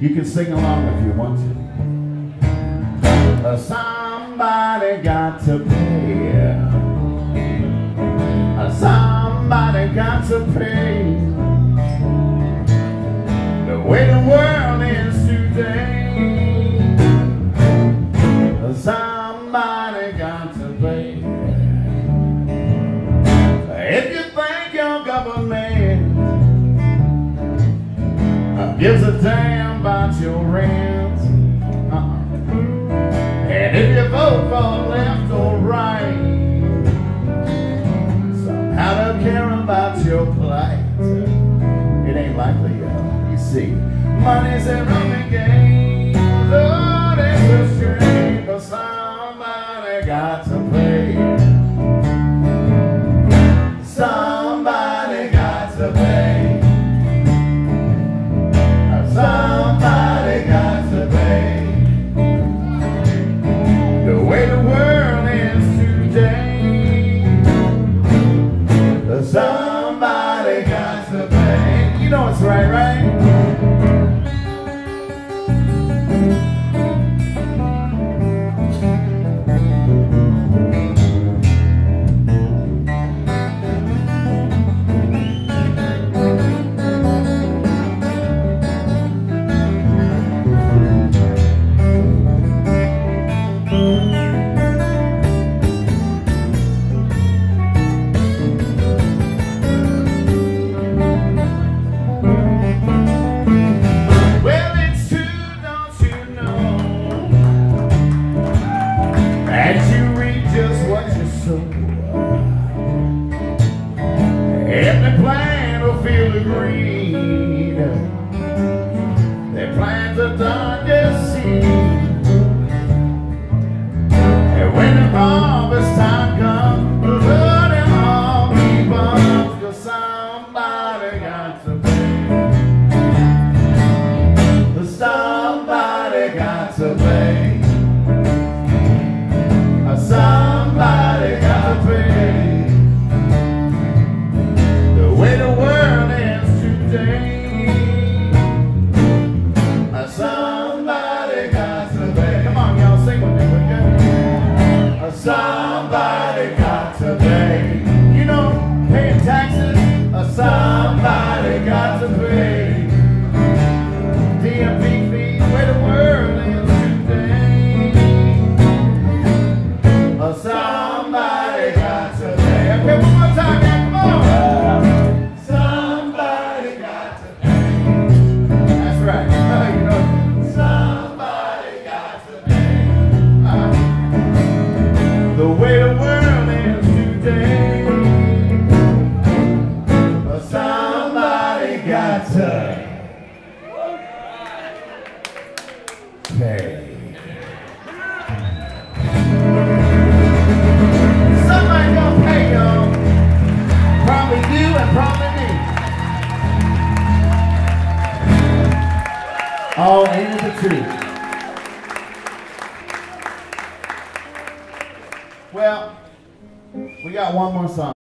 You can sing along if you want to. Uh, somebody got to pay. Uh, somebody got to pay. The way the world is today. Uh, somebody got gives a damn about your rent, uh-uh. and if you vote for left or right, somehow they care about your plight. It ain't likely, y'all. You see, money's a running game. Will feel the green. They plant the darkest seed. And when the harvest time comes, Lord, them all keep on, 'cause somebody got to pay. Somebody got to pay. Somebody got to pay. To pay. Somebody gonna pay y'all. Probably you and probably me. Oh, All ain't it the truth? Well, we got one more song.